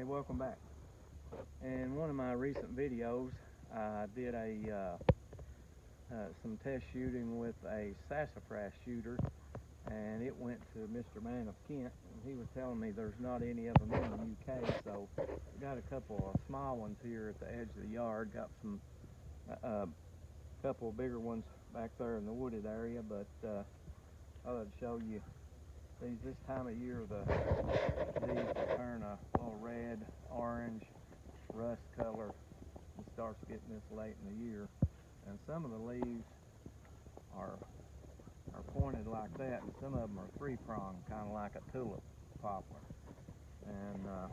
Hey, welcome back. In one of my recent videos, I did a uh, uh, some test shooting with a sassafras shooter, and it went to Mr. Man of Kent, and he was telling me there's not any of them in the UK, so got a couple of small ones here at the edge of the yard. Got some a uh, couple of bigger ones back there in the wooded area, but uh, I thought I'd show you these this time of year. The these turn a little red, orange, rust color. It starts getting this late in the year, and some of the leaves are are pointed like that, and some of them are three pronged, kind of like a tulip poplar. And uh,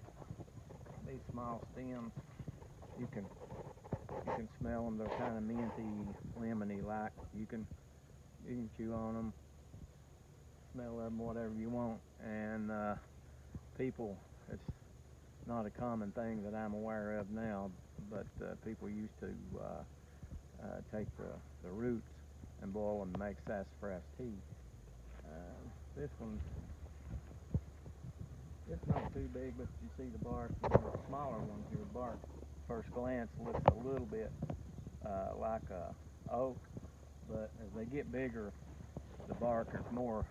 these small stems, you can you can smell them. They're kind of minty, lemony like. You can you can chew on them, smell them, whatever you want. And uh, people, it's not a common thing that I'm aware of now, but uh, people used to uh, uh, take the, the roots and boil them and make sassafras tea. Uh, this one's it's not too big, but you see the bark. The smaller one here, bark, first glance looks a little bit like a oak, but as they get bigger, the bark is more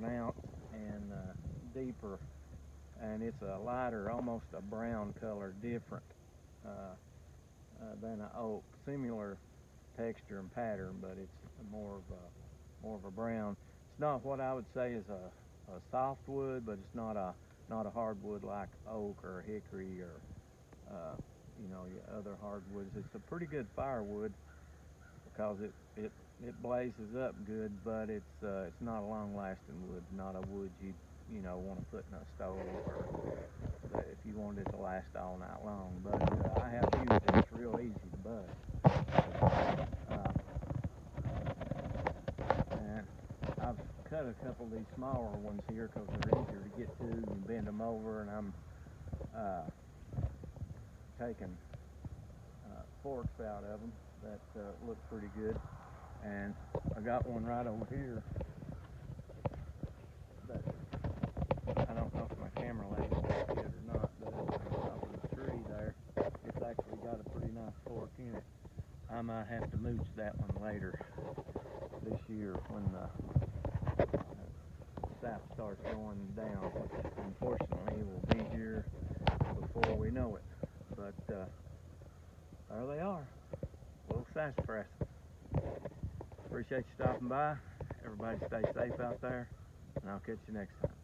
pronounced and uh, deeper, and it's a lighter, almost a brown color, different uh, uh, than an oak. Similar texture and pattern, but it's more of a more of a brown. It's not what I would say is a, a softwood, but it's not a not a hardwood like oak or hickory or uh, you know other hardwoods. It's a pretty good firewood because it it it blazes up good, but it's uh, it's not a long-lasting wood. Not a wood you you know want to put in a stove or if you wanted it to last all night long. But uh, I have used it. It's real easy to bud. Uh, and I've cut a couple of these smaller ones here because they're easier to get to. You bend them over, and I'm uh, taking forks out of them that uh, look pretty good. And I got one right over here that I don't know if my camera see it or not, but it's on top of the tree there. It's actually got a pretty nice fork in it. I might have to mooch that one later this year when the uh, sap starts going down, which unfortunately will be here before we know it. But uh, there they are, little sassafras. Appreciate you stopping by. Everybody stay safe out there, and I'll catch you next time.